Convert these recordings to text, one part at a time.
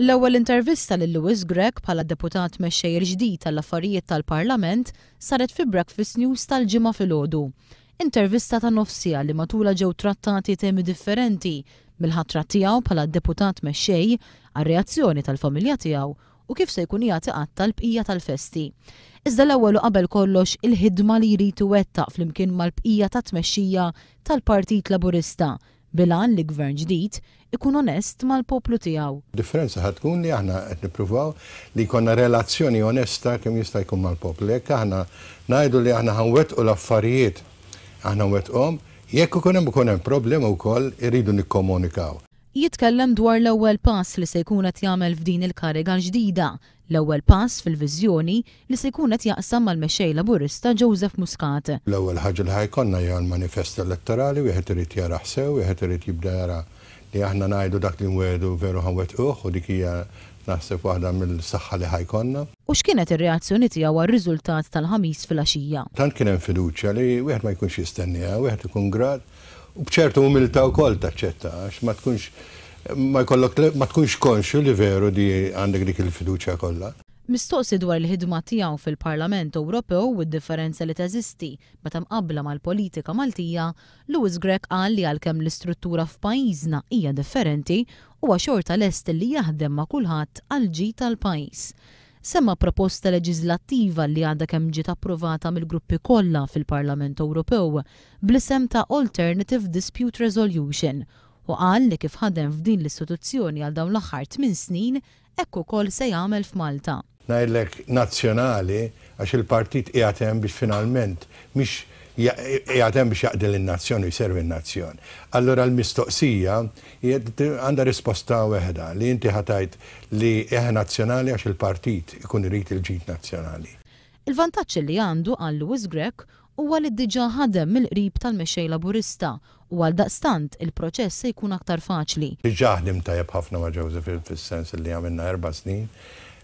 L-ewwel intervista lil Louis Grech bħala Deputat Mexxej il-ġdid għall-Affarijiet tal-Parlament saret fi Breakfast News tal-Ġimgħa filgħodu. Intervista ta' nofs siegħa li matulha ġew trattati temi differenti, mill-ħatra tiegħu bħala Deputat Mexxej, għar-reazzjoni tal-familja tiegħu u kif se jkun jagħti qatta l-bqija tal-festi. Iżda l-ewwel u qabel kollox il-ħidma li jrid iwettaq flimkien mal-bqija tat-tmexxija tal-Partit Laburista bil-għan li Gvern ġdid ikun onest mal-poplu tiegħu. Id-differenza ħa tkun li aħna qed nippruvaw li jkollna relazzjoni onesta kemm jista' jkun mal-poplu. Jekk aħna ngħidu li aħna ħa nwettqu l-affarijiet, aħna nwettquhom. Jekk ikun hemm ikun hemm problema wkoll irridu nikkomunikaw. Jitkellem dwar l-ewwel pass li se jkun qed jagħmel f'din il-kariga l-ġdida, L-ewwel pass fil-viżjoni li se jkun qed jaqsam mal-Mexxej Laburista Joseph Muscat. L-ewwel ħaġa li ħa jkollna hija l-manifest elettorali, wieħed irid jarah sew, wieħed irid jibda jara li aħna ngħidu dak li nwegħdu veru ħa nwettquh u dik hija naħseb waħda mill-saħħa li ħa jkollna. U x'kienet ir-reazzjoni tiegħu għar-riżultat tal-Ħamis filgħaxija? Tant kien hemm fiduċja li wieħed ma jkunx jistennieha, wieħed ikun grat U b'ċertu umiltà wkoll taċċetta għax ma tkunx ma jkollok ma tkunx konxju li veru di għandek dik il-fiduċja kollha. Mistoqsi dwar il-ħidma tiegħu fil-Parlament Ewropew u d-differenza li teżisti meta mqabbla mal-politika Maltija, Louis Grech qal li għalkemm l-istruttura f'pajjiżna hija differenti, huwa xorta lest li jaħdem ma' kulħadd għall-ġid tal-pajjiż. Semma proposta leġiżlattiva li għadha kemm ġiet approvata mill-gruppi kollha fil-Parlament Ewropew bl-isem ta' Alternative Dispute Resolution u qal li kif ħadem f'din l-istituzzjoni għal dawn l-aħħar tmien snin hekk ukoll se jagħmel f'Malta. Ngħidlek nazzjonali għax il-partit qiegħed hemm biex finalment mhix qiegħed hemm biex jaqdi lin-nazzjon u jservi n-nazzjon. Allura l-mistoqsija Hija għandha risposta weħda, li inti ħa tgħid li eħe nazzjonali għax il-partit ikun irid il-ġid nazzjonali. Il-vantaġġ li għandu, qal Louis Grech, huwa li diġà ħadem mill-qrib tal-Mexxej Laburista u għaldaqstant il-proċess se jkun aktar faċli. Diġà ħdimt tajjeb ħafna ma' Joseph Hill fis-sens li għamilna erba' snin,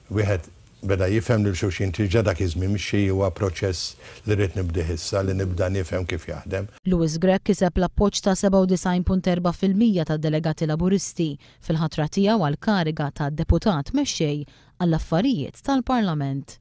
wieħed. Beda jifhem lil xulxin tli ġa dak iż-żmien mxi huwa proċess li rrid nibdih issa li nibda nifhem kif jaħdem. Louis Grech kiseb l-appoġġ ta' 97.4 fil-mija tad-delegati Laburisti fil-ħatra tiegħu għall-kariga ta' Deputat Mexxej għall-Affarijiet tal-Parlament.